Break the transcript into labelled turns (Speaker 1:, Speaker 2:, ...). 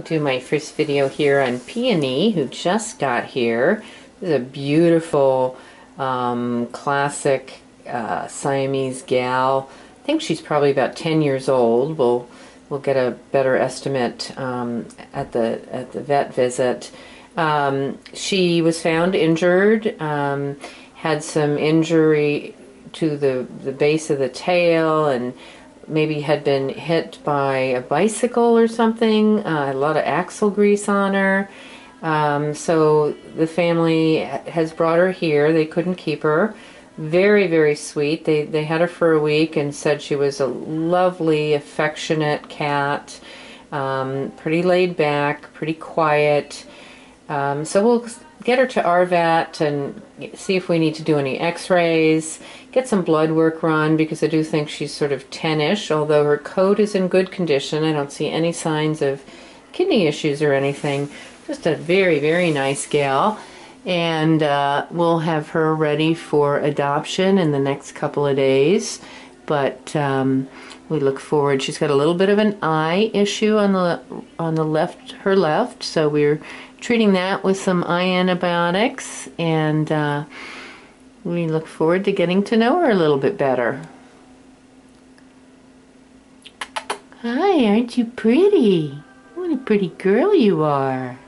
Speaker 1: Do my first video here on Peony, who just got here. This is a beautiful um, classic uh, Siamese gal. I think she's probably about 10 years old. We'll we'll get a better estimate um, at the at the vet visit. Um, she was found injured, um, had some injury to the the base of the tail and maybe had been hit by a bicycle or something, uh, a lot of axle grease on her. Um, so the family has brought her here. They couldn't keep her. Very, very sweet. They, they had her for a week and said she was a lovely, affectionate cat. Um, pretty laid back, pretty quiet. Um, so we'll get her to our vet and see if we need to do any x-rays, get some blood work run because I do think she's sort of 10-ish, although her coat is in good condition. I don't see any signs of kidney issues or anything. Just a very, very nice gal. And uh, we'll have her ready for adoption in the next couple of days. But um, we look forward. She's got a little bit of an eye issue on the on the left, her left. So we're treating that with some eye antibiotics, and uh, we look forward to getting to know her a little bit better. Hi, aren't you pretty? What a pretty girl you are.